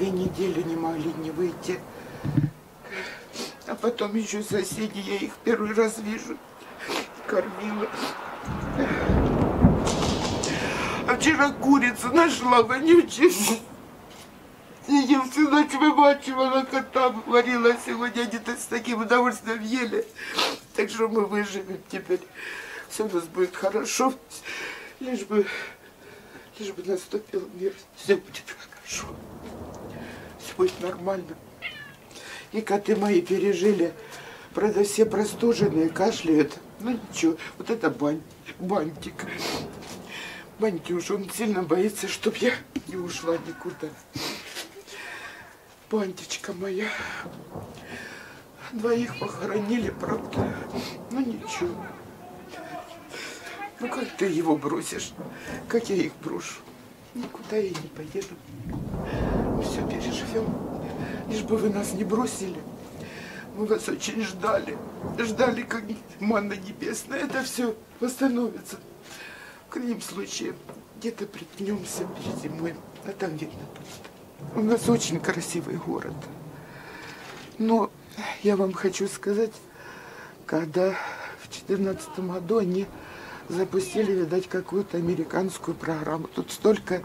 две недели не могли не выйти. А потом еще соседи, я их первый раз вижу, кормила. А вчера курицу нашла вонючую. Сидим всю ночь вымачивала кота, варила сегодня они-то с таким удовольствием ели. Так что мы выживем теперь. Все у нас будет хорошо. Лишь бы, лишь бы наступил мир. Все будет хорошо. Все будет нормально. И коты мои пережили. Правда, все простуженные, кашляют. Ну ничего, вот это бань, бантик. Уж он сильно боится, чтоб я не ушла никуда. Бантичка моя. Двоих похоронили, правда. Ну ничего. Ну как ты его бросишь? Как я их брошу? Никуда я не поеду. Все переживем. Лишь бы вы нас не бросили. Мы вас очень ждали. Ждали, как манна небесная. Это все восстановится. В крайнем случае, где-то приткнемся перед зимой. А там видно будет. У нас очень красивый город. Но я вам хочу сказать, когда в 2014 году они запустили, видать, какую-то американскую программу. Тут столько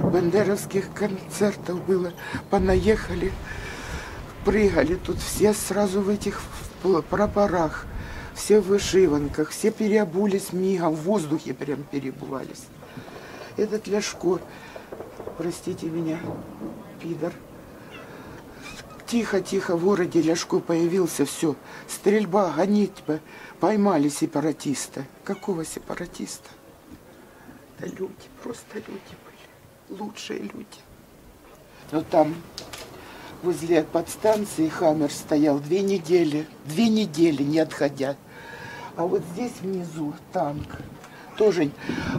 бандеровских концертов было. Понаехали, прыгали. Тут все сразу в этих прапорах, все в вышиванках, все переобулись мигом, в воздухе прям перебывались. Этот Ляшко, простите меня, пидор, Тихо-тихо в городе Ляшко появился, все. Стрельба, гонитьба. Поймали сепаратиста. Какого сепаратиста? Да люди, просто люди были. Лучшие люди. Но там, возле подстанции, Хаммер стоял две недели. Две недели, не отходя. А вот здесь внизу танк. Тоже.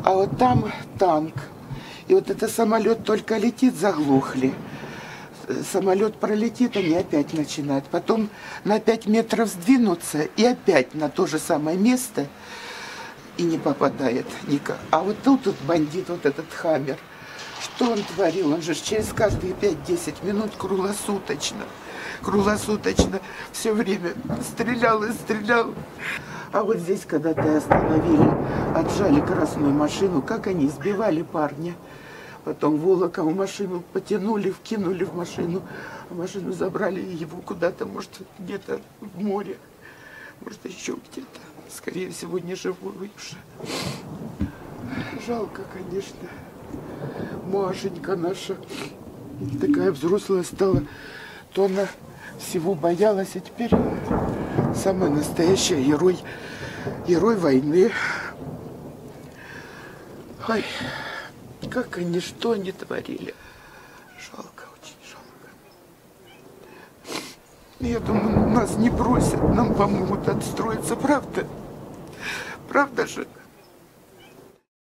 А вот там танк. И вот это самолет только летит, заглохли самолет пролетит, они опять начинают. Потом на 5 метров сдвинуться и опять на то же самое место и не попадает никак. А вот тут вот бандит, вот этот хаммер, что он творил? Он же через каждые 5-10 минут круглосуточно, круглосуточно все время стрелял и стрелял. А вот здесь когда-то остановили, отжали красную машину, как они избивали парня. Потом Волокова машину потянули, вкинули в машину. А машину забрали его куда-то, может, где-то в море. Может, еще где-то. Скорее всего, не живой уже. Жалко, конечно. Машенька наша такая взрослая стала. То она всего боялась, а теперь самый настоящий герой. Герой войны. Ой. Как они, что они творили. Жалко, очень жалко. Я думаю, нас не бросят, нам помогут отстроиться, правда? Правда же?